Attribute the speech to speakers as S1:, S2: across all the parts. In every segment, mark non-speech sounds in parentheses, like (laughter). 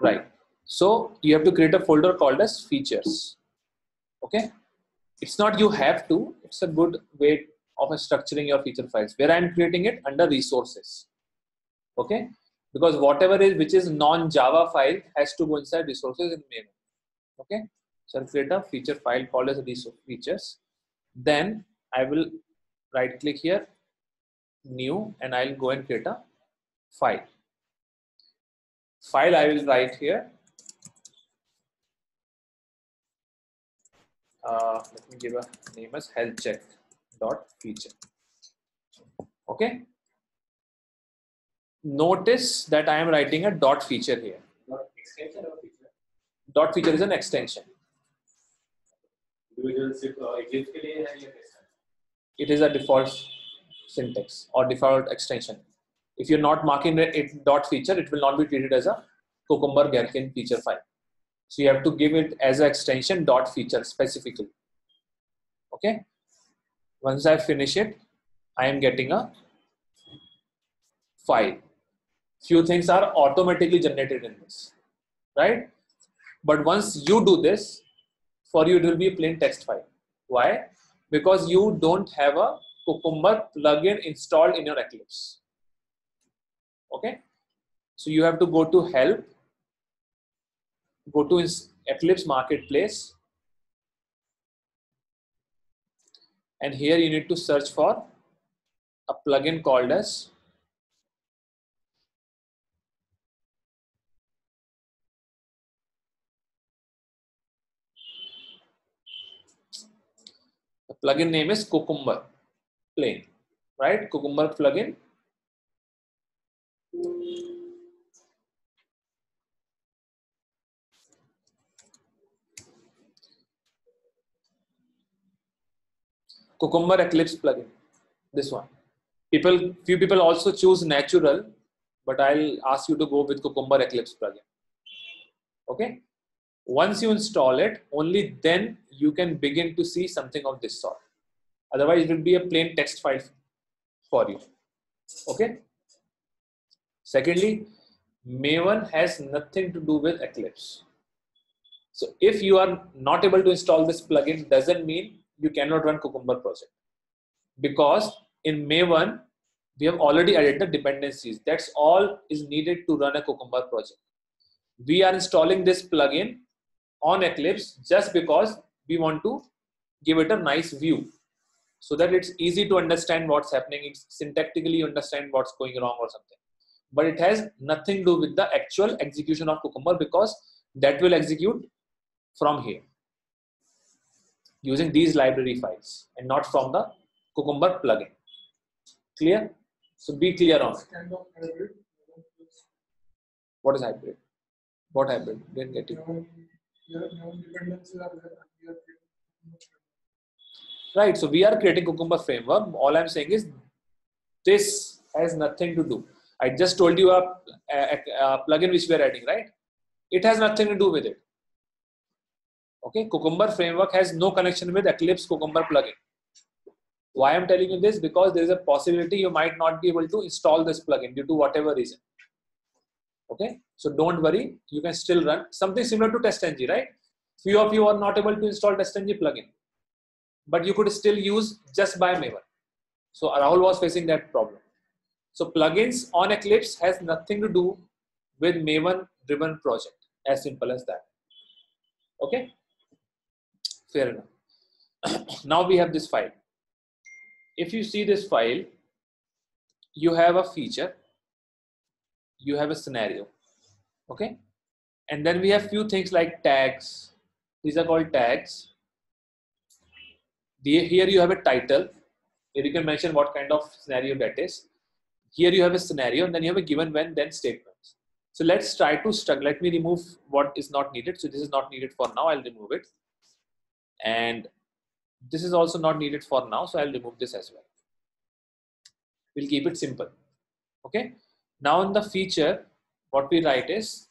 S1: Right. So you have to create a folder called as features. Okay. It's not you have to, it's a good way of structuring your feature files where I'm creating it under resources. Okay. Because whatever is which is non-Java file has to go inside resources in main. Okay. So I'll create a feature file called as features. Then I will right click here, new, and I'll go and create a file file I will write here. Uh, let me give a name as health check dot feature. Okay. Notice that I am writing a dot feature here.
S2: Dot extension or feature?
S1: Dot feature is an extension.
S2: Uh,
S1: it is a default syntax or default extension. If you're not marking it dot feature, it will not be treated as a Cucumber Gherkin feature file. So you have to give it as an extension dot feature specifically. Okay. Once I finish it, I am getting a file. Few things are automatically generated in this, right? But once you do this, for you it will be a plain text file. Why? Because you don't have a Cucumber plugin installed in your Eclipse. Okay. So you have to go to help. Go to Eclipse Marketplace. And here you need to search for a plugin called as the plugin name is Cucumber plain right? Cucumber plugin Cucumber Eclipse plugin. This one. People, few people also choose natural, but I'll ask you to go with Cucumber Eclipse plugin. Okay. Once you install it, only then you can begin to see something of this sort. Otherwise, it will be a plain text file for you. Okay. Secondly, Maven has nothing to do with Eclipse. So if you are not able to install this plugin, doesn't mean you cannot run Cucumber project because in Maven we have already added the dependencies. That's all is needed to run a Cucumber project. We are installing this plugin on Eclipse just because we want to give it a nice view so that it's easy to understand what's happening. It's syntactically you understand what's going wrong or something. But it has nothing to do with the actual execution of Cucumber because that will execute from here using these library files and not from the Cucumber plugin. Clear? So be clear on it. What is hybrid? What hybrid? Didn't get it. Right. So we are creating Cucumber framework. All I'm saying is this has nothing to do. I just told you a, a, a plugin which we are adding, right? It has nothing to do with it. Okay, Cucumber framework has no connection with Eclipse Cucumber plugin. Why I'm telling you this? Because there is a possibility you might not be able to install this plugin due to whatever reason. Okay, so don't worry, you can still run something similar to TestNG, right? Few of you are not able to install TestNG plugin, but you could still use just by Maven. So Rahul was facing that problem. So plugins on Eclipse has nothing to do with Maven driven project, as simple as that. Okay fair enough. (coughs) Now we have this file. If you see this file you have a feature you have a scenario okay? And then we have few things like tags. These are called tags. Here you have a title. Here you can mention what kind of scenario that is. Here you have a scenario and then you have a given when then statements. So let's try to struck let me remove what is not needed. So this is not needed for now. I'll remove it and this is also not needed for now so I'll remove this as well. We'll keep it simple. Okay? Now in the feature what we write is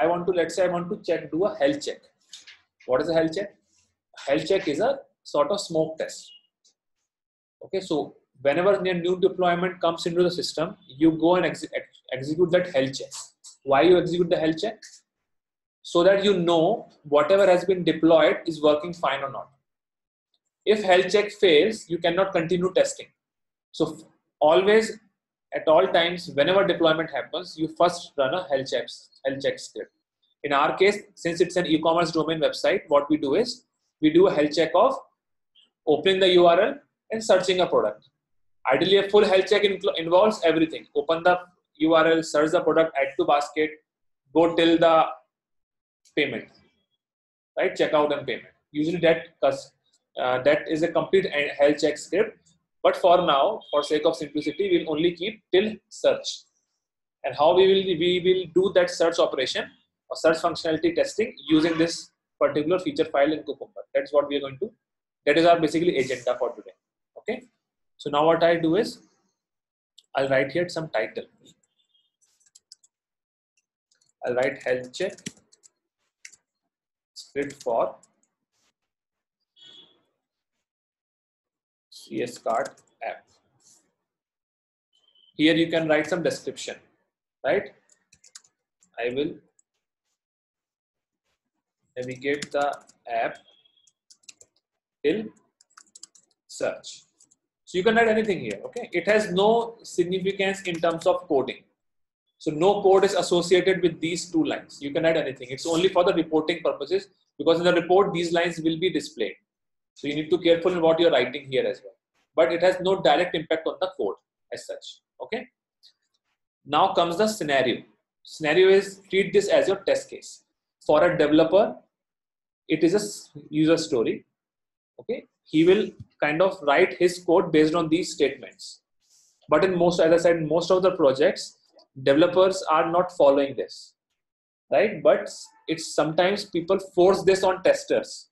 S1: I want to let's say I want to check do a health check. What is a health check? Health check is a sort of smoke test. Okay? So whenever a new deployment comes into the system you go and ex execute that health check. Why you execute the health check so that you know whatever has been deployed is working fine or not. If health check fails, you cannot continue testing. So always at all times, whenever deployment happens, you first run a health check, health check script. In our case, since it's an e-commerce domain website, what we do is we do a health check of opening the URL and searching a product. Ideally, a full health check involves everything. Open the URL, search the product, add to basket, go till the payment, right? Checkout and payment. Usually that uh, that is a complete health check script. But for now, for sake of simplicity, we'll only keep till search. And how we will we will do that search operation or search functionality testing using this particular feature file in Cucumber. That's what we are going to. That is our basically agenda for today. Okay. So now what I do is I'll write here some title. I'll write health check script for CS-Cart app. Here you can write some description, right? I will navigate the app till search. So you can write anything here, okay? It has no significance in terms of coding. So no code is associated with these two lines. You can add anything. It's only for the reporting purposes because in the report, these lines will be displayed. So you need to be careful in what you're writing here as well. But it has no direct impact on the code as such, okay? Now comes the scenario. Scenario is treat this as your test case. For a developer, it is a user story, okay? He will kind of write his code based on these statements. But in most, as I said, most of the projects, developers are not following this right? But it's sometimes people force this on testers.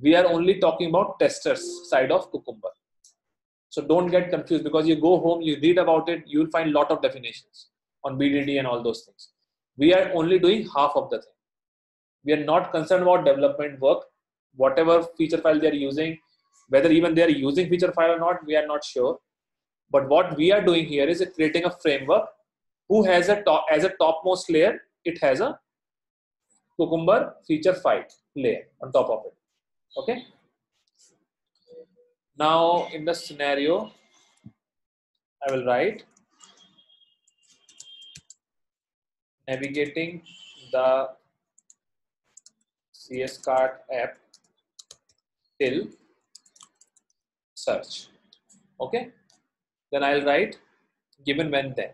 S1: We are only talking about testers side of cucumber. So don't get confused because you go home you read about it you will find lot of definitions on bdd and all those things. We are only doing half of the thing. We are not concerned about development work whatever feature file they are using whether even they are using feature file or not we are not sure. But what we are doing here is creating a framework who has a top as a topmost layer it has a cucumber feature file layer on top of it. Okay? Now in the scenario i will write navigating the CS-Cart app till search. Okay? Then i'll write given when then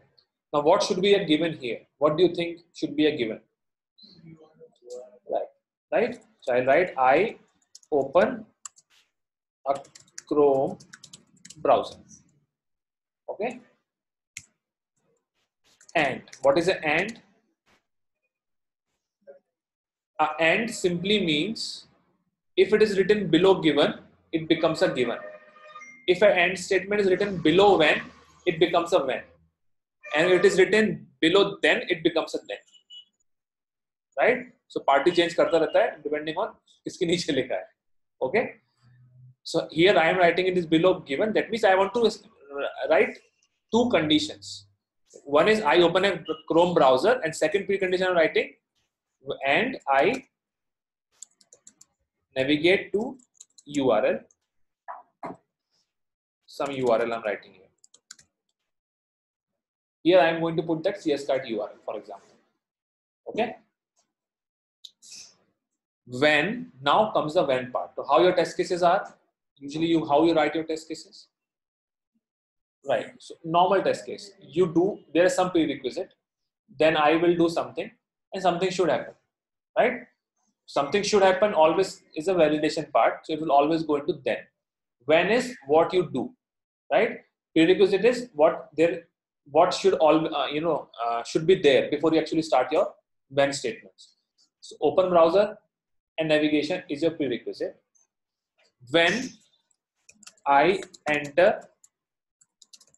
S1: now, what should be a given here? What do you think should be a given? Right, right. So I'll write I open a Chrome browser. Okay. And what is an and? A and simply means if it is written below given, it becomes a given. If an and statement is written below when, it becomes a when and it is written below then it becomes a then right? So party change karta rehta hai depending on kiske niche (laughs) likha hai. Okay? So here i am writing it is below given. That means i want to write two conditions. One is i open a chrome browser and second precondition i'm writing and i navigate to url some url i'm writing here here I am going to put that CS-Cart URL, for example. Okay. When now comes the when part. So how your test cases are? Usually you how you write your test cases. Right. So normal test case. You do there is some prerequisite. Then I will do something and something should happen. Right? Something should happen always is a validation part. So it will always go into then. When is what you do. Right? Prerequisite is what there what should all uh, you know uh, should be there before you actually start your when statements. So open browser and navigation is your prerequisite. When I enter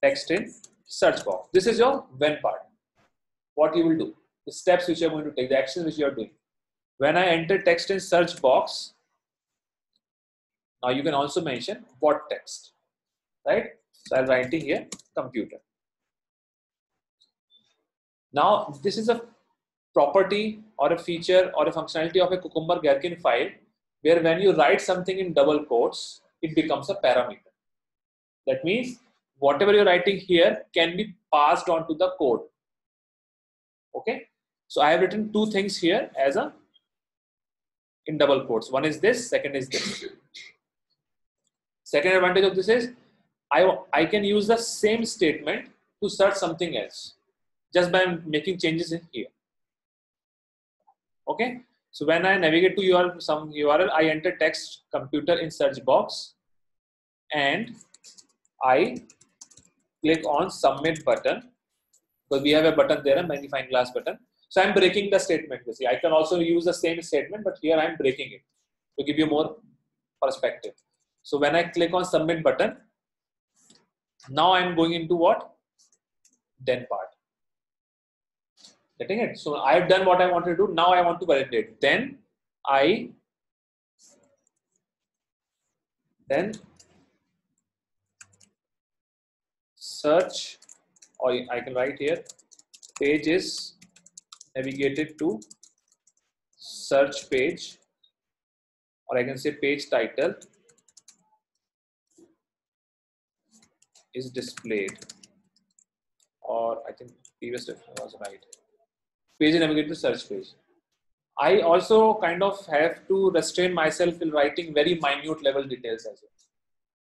S1: text in search box, this is your when part. What you will do, the steps which you are going to take, the actions which you are doing. When I enter text in search box, now you can also mention what text, right? So I'm writing here computer. Now, this is a property or a feature or a functionality of a Cucumber Gherkin file where when you write something in double quotes, it becomes a parameter. That means whatever you're writing here can be passed on to the code. Okay. So I have written two things here as a in double quotes. One is this, second is this. Second advantage of this is I, I can use the same statement to search something else just by making changes in here. Okay. So when I navigate to your some URL, I enter text computer in search box and I click on submit button because we have a button there, a magnifying glass button. So I'm breaking the statement. You see, I can also use the same statement, but here I'm breaking it to give you more perspective. So when I click on submit button, now I'm going into what? Then part. Getting it? So I've done what I want to do. Now I want to validate. Then I then search or I can write here page is navigated to search page or I can say page title is displayed or I think previous was right. Page and navigate to search page. I also kind of have to restrain myself in writing very minute level details as well.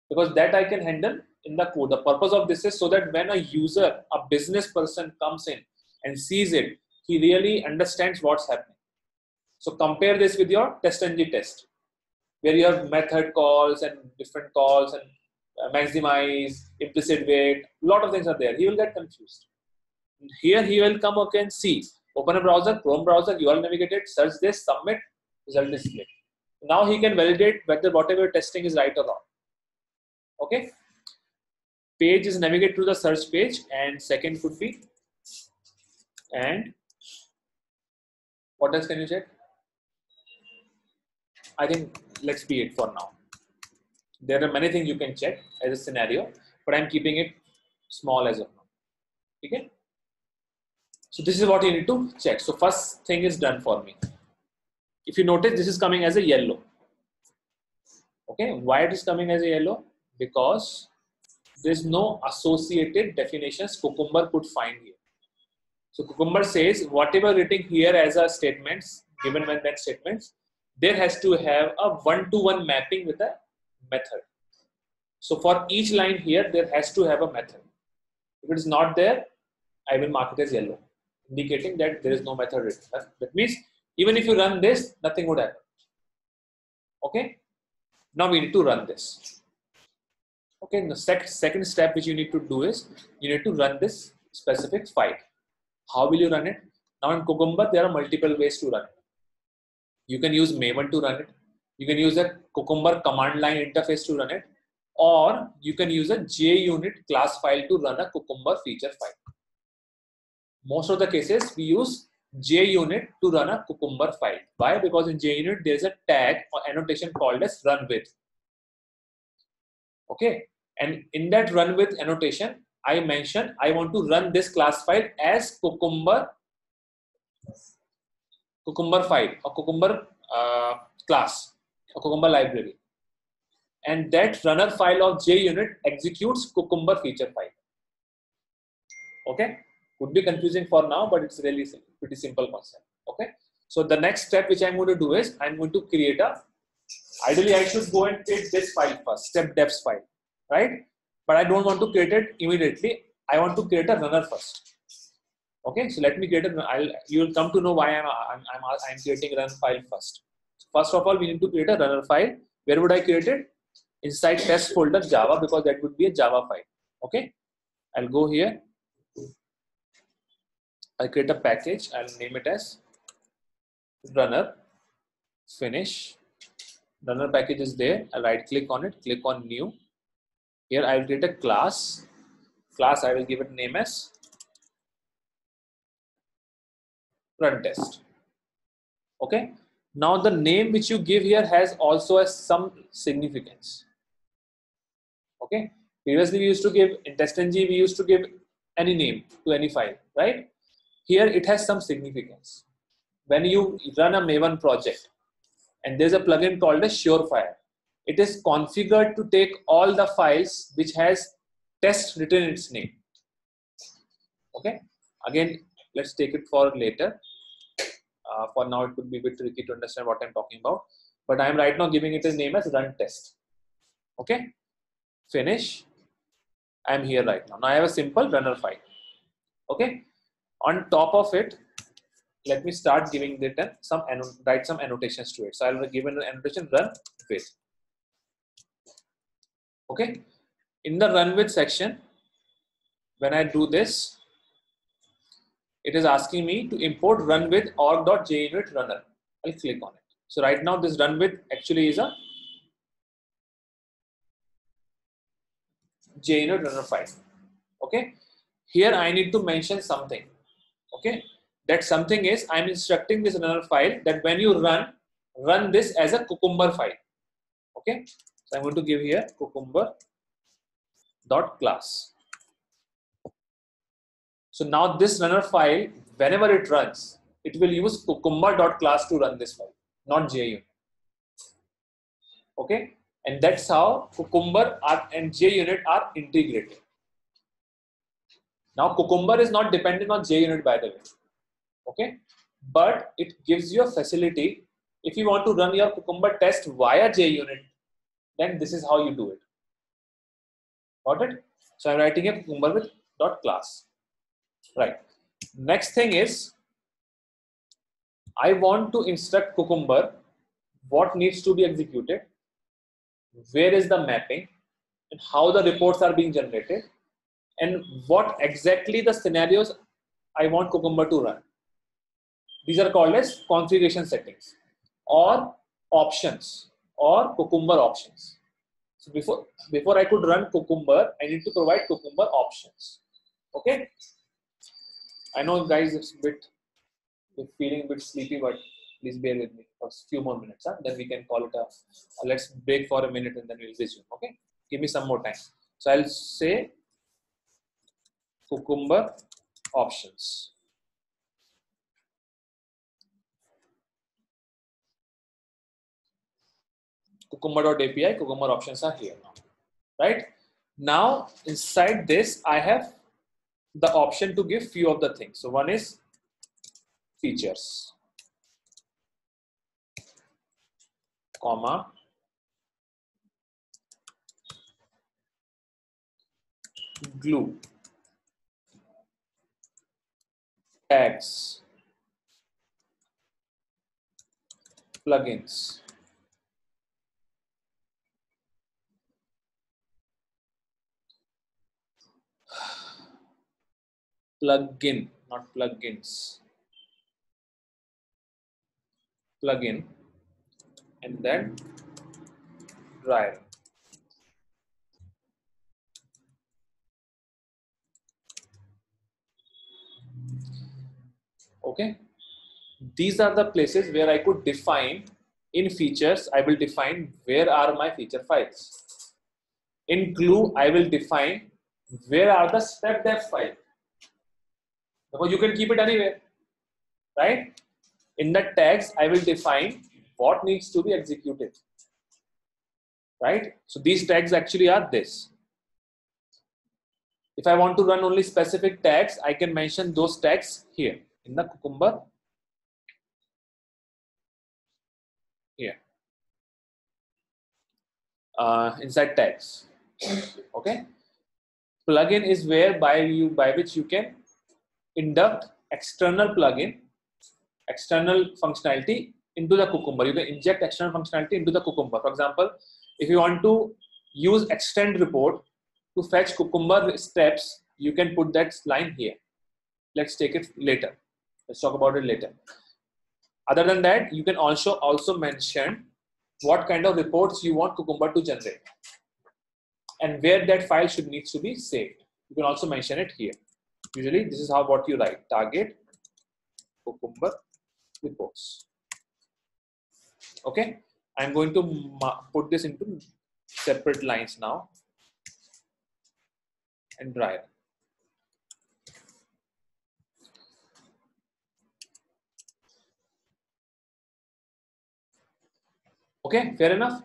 S1: Because that I can handle in the code. The purpose of this is so that when a user, a business person comes in and sees it, he really understands what's happening. So compare this with your test-ng test, where you have method calls and different calls and uh, maximize, implicit a lot of things are there. He will get confused. Here he will come okay and see. Open a browser, Chrome browser, you are navigated, search this, submit, result display. Now he can validate whether whatever testing is right or wrong. Okay. Page is navigate to the search page, and second could be and what else can you check? I think let's be it for now there are many things you can check as a scenario, but I'm keeping it small as of now. Okay. So this is what you need to check. So first thing is done for me. If you notice, this is coming as a yellow. Okay, why it is coming as a yellow? Because there's no associated definitions Cucumber could find here. So Cucumber says whatever written here as a statements, given when that statements, there has to have a one-to-one -one mapping with a method. So for each line here, there has to have a method. If it is not there, I will mark it as yellow, indicating that there is no method written. That means even if you run this, nothing would happen. Okay. Now we need to run this. Okay. The sec second step which you need to do is you need to run this specific file. How will you run it? Now in Cucumber, there are multiple ways to run it. You can use Maven to run it. You can use a Cucumber command line interface to run it, or you can use a JUnit class file to run a Cucumber feature file. Most of the cases we use JUnit to run a Cucumber file. Why? Because in JUnit there's a tag or annotation called as run with. Okay, and in that run with annotation, I mentioned I want to run this class file as Cucumber Cucumber file or Cucumber uh, class a Cucumber library. And that runner file of JUnit executes Cucumber feature file. Okay, could be confusing for now, but it's really pretty simple concept. Okay, so the next step which I'm going to do is I'm going to create a. Ideally, I should go and create this file first, step defs file, right? But I don't want to create it immediately. I want to create a runner first. Okay, so let me create a. I'll you'll come to know why I'm I'm I'm, I'm creating run file first. First of all, we need to create a runner file. Where would I create it? Inside test folder Java because that would be a Java file. Okay. I'll go here. I'll create a package. I'll name it as runner finish. Runner package is there. I'll right click on it, click on new. Here I'll create a class. Class I will give it name as run test. Okay. Now the name which you give here has also a, some significance. Okay. Previously we used to give in testng we used to give any name to any file, right? Here it has some significance. when you run a Maven project and there's a plugin called a Surefire. It is configured to take all the files which has test written its name. Okay. Again, let's take it for later. Uh, for now, it could be a bit tricky to understand what I'm talking about. But I'm right now giving it a name as run test. Okay. Finish. I'm here right now. Now I have a simple runner file. Okay. On top of it, let me start giving it some write some annotations to it. So I'll give an annotation run with. Okay. In the run with section, when I do this, it is asking me to import run with org.junit runner. I'll click on it. So right now this run with actually is a JUnit runner file. Okay. Here I need to mention something. Okay. That something is I'm instructing this runner file that when you run, run this as a cucumber file. Okay. So I'm going to give here cucumber dot class. So now this runner file, whenever it runs, it will use cucumber dot class to run this file, not JUnit. Okay, and that's how Cucumber and JUnit are integrated. Now Cucumber is not dependent on JUnit by the way. Okay, but it gives you a facility. If you want to run your Cucumber test via JUnit, then this is how you do it. Got it? So I'm writing a Cucumber with dot class. Right. Next thing is, I want to instruct Cucumber what needs to be executed, where is the mapping, and how the reports are being generated, and what exactly the scenarios I want Cucumber to run. These are called as configuration settings or options or Cucumber options. So before, before I could run Cucumber, I need to provide Cucumber options. Okay. I know guys it's a bit feeling a bit sleepy, but please bear with me for a few more minutes. Huh? Then we can call it a, a let's break for a minute and then we'll resume. Okay, give me some more time. So I'll say cucumber options. Cucumber.api, cucumber options are here now. Right now, inside this, I have the option to give few of the things. So one is features, comma, glue, tags, plugins. plugin, not plugins. Plugin and then mm. driver. Okay. These are the places where I could define in features, I will define where are my feature files. In glue, I will define where are the step def file. Because you can keep it anywhere right? In the tags i will define what needs to be executed right? So these tags actually are this. If i want to run only specific tags i can mention those tags here in the cucumber here uh, inside tags okay plugin is where by you by which you can induct external plugin, external functionality into the Cucumber. You can inject external functionality into the Cucumber. For example, if you want to use Extent report to fetch Cucumber steps, you can put that line here. Let's take it later. Let's talk about it later. Other than that, you can also also mention what kind of reports you want Cucumber to generate and where that file should needs to be saved. You can also mention it here. Usually this is how what you write target cucumber reports. Okay, I'm going to put this into separate lines now and dry Okay, fair enough.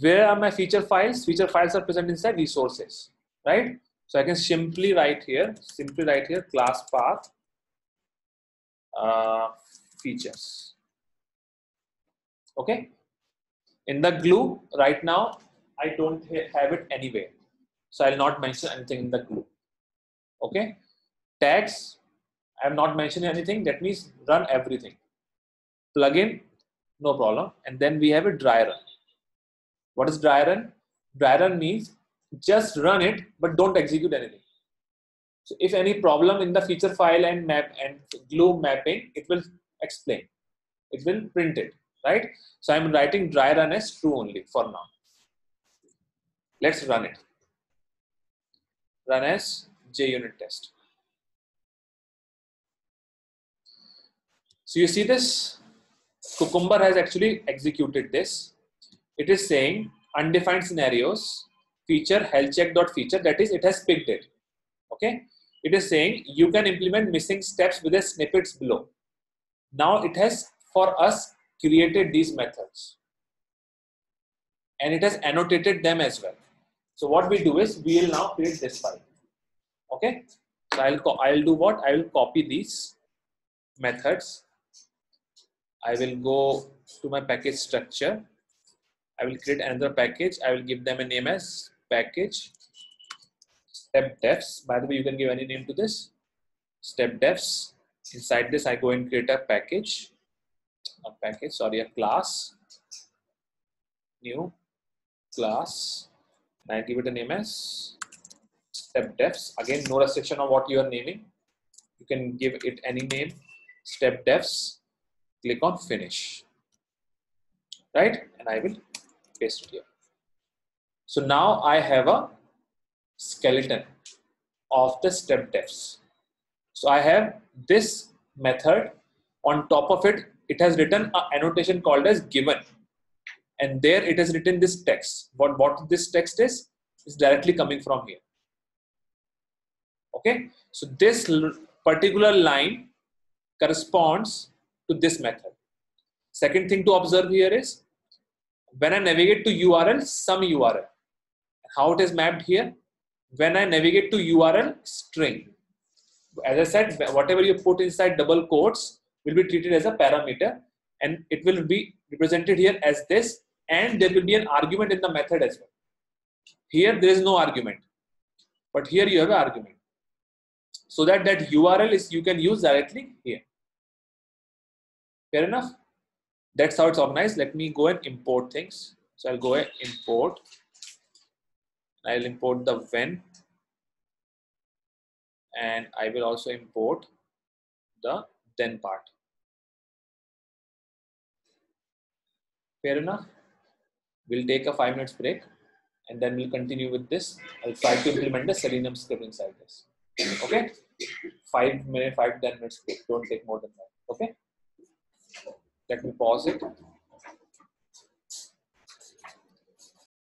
S1: Where are my feature files? Feature files are present inside resources, right? So I can simply write here, simply write here class path uh, features. Okay. In the glue right now, I don't ha- have it anywhere. So I'll not mention anything in the glue. Okay. Tags, I have not mentioned anything. That means run everything. Plugin, no problem. And then we have a dry run. What is dry run? Dry run means just run it, but don't execute anything. So if any problem in the feature file and map and glue mapping, it will explain. It will print it, right? So I'm writing dry run as true only for now. Let's run it. Run as JUnit test. So you see this? Cucumber has actually executed this. It is saying undefined scenarios feature health check dot feature that is it has picked it. Okay. It is saying you can implement missing steps with the snippets below. Now it has for us created these methods and it has annotated them as well. So what we do is we will now create this file. Okay. So I'll, I'll do what? I will copy these methods. I will go to my package structure. I will create another package. I will give them a name as package step defs. By the way, you can give any name to this step defs. Inside this, I go and create a package, a package, sorry, a class, new class. And I give it a name as step defs. Again, no restriction on what you are naming. You can give it any name, step defs. Click on finish, right? And I will paste it here. So now I have a skeleton of the step defs. So I have this method on top of it. It has written an annotation called as given. And there it has written this text. What, what this text is, is directly coming from here. Okay. So this particular line corresponds to this method. Second thing to observe here is when I navigate to URL, some URL. How it is mapped here? When I navigate to URL string, as I said, whatever you put inside double quotes will be treated as a parameter and it will be represented here as this and there will be an argument in the method as well. Here there is no argument, but here you have an argument. So that that URL is you can use directly here. Fair enough? That's how it's organized. Let me go and import things. So I'll go and import. I'll import the when and I will also import the then part. Fair enough? We'll take a five minutes break and then we'll continue with this. I'll try to implement the Selenium script inside this. Okay? Five minute, five, ten minutes break. Don't take more than that. Okay? Let me pause it.